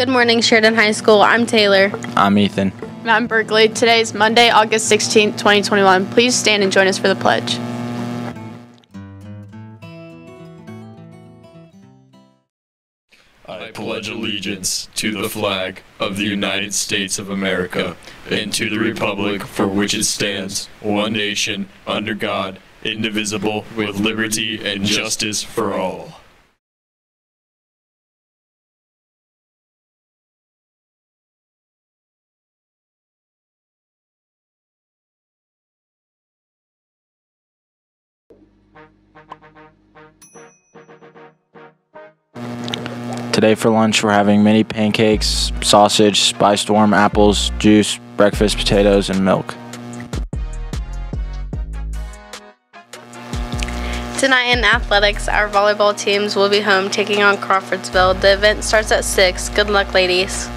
Good morning, Sheridan High School. I'm Taylor. I'm Ethan. And I'm Berkeley. Today is Monday, August 16th, 2021. Please stand and join us for the pledge. I pledge allegiance to the flag of the United States of America and to the republic for which it stands, one nation, under God, indivisible, with liberty and justice for all. Today for lunch, we're having mini pancakes, sausage, spiced warm apples, juice, breakfast potatoes, and milk. Tonight in athletics, our volleyball teams will be home taking on Crawfordsville. The event starts at 6. Good luck, ladies.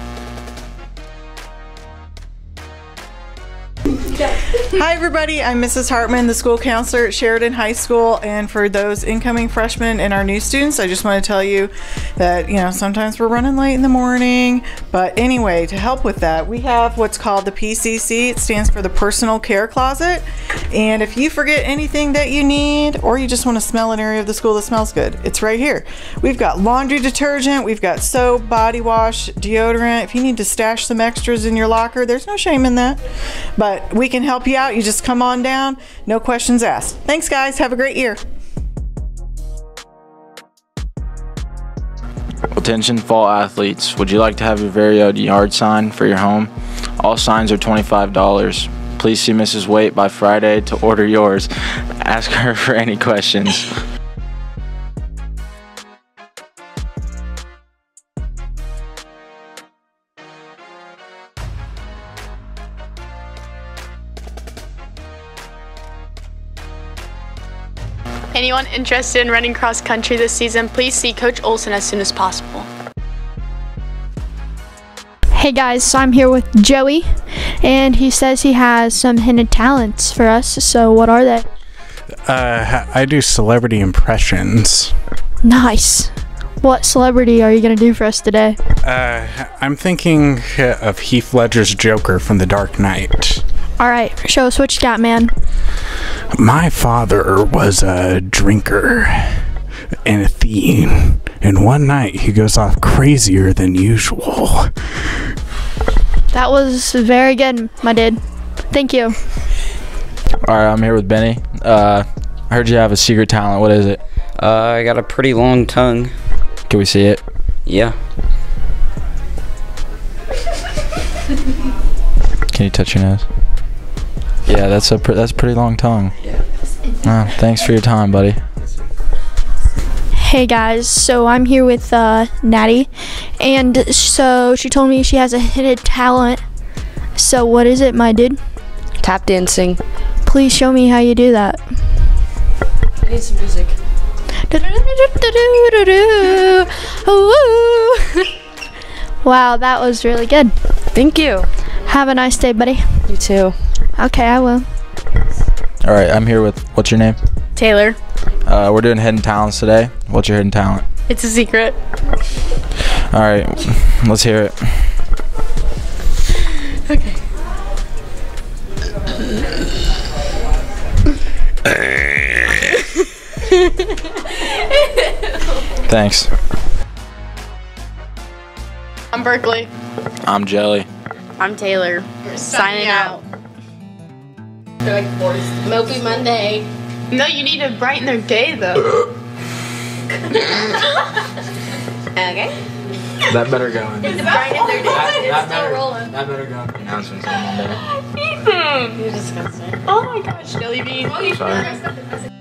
Hi, everybody. I'm Mrs. Hartman, the school counselor at Sheridan High School. And for those incoming freshmen and our new students, I just want to tell you that, you know, sometimes we're running late in the morning. But anyway, to help with that, we have what's called the PCC. It stands for the Personal Care Closet. And if you forget anything that you need, or you just want to smell an area of the school that smells good, it's right here. We've got laundry detergent, we've got soap, body wash, deodorant. If you need to stash some extras in your locker, there's no shame in that. But we can help you out. You just come on down, no questions asked. Thanks, guys. Have a great year. Attention fall athletes, would you like to have your very own yard sign for your home? All signs are $25. Please see Mrs. Waite by Friday to order yours. Ask her for any questions. Anyone interested in running cross country this season, please see Coach Olson as soon as possible. Hey guys, so I'm here with Joey, and he says he has some hidden talents for us. So, what are they? Uh, I do celebrity impressions. Nice. What celebrity are you going to do for us today? Uh, I'm thinking of Heath Ledger's Joker from The Dark Knight. All right, show us what you got, man. My father was a drinker and a thief, and one night he goes off crazier than usual. That was very good, my dude. Thank you. All right, I'm here with Benny. Uh, I heard you have a secret talent. What is it? Uh, I got a pretty long tongue. Can we see it? Yeah. Can you touch your nose? Yeah, that's a pr- that's a pretty long tongue. Yeah. thanks for your time, buddy. Hey guys, so I'm here with uh, Natty, and so she told me she has a hidden talent. So, what is it, my dude? Tap dancing. Please show me how you do that. I need some music. wow, that was really good. Thank you. Have a nice day, buddy. You too. Okay, I will. All right, I'm here with what's your name? Taylor. Uh, we're doing hidden talents today. What's your hidden talent? It's a secret. All right, let's hear it. Okay. Thanks. I'm Berkeley. I'm Jelly. I'm Taylor. Signing out. Mopey Monday. No, you need to brighten their day though. Okay. That better go in. It's brighten their day. that, still rolling. That better go in announcements on Monday. Ethan! You're disgusting. Oh my gosh, Jelly Bean. Sorry.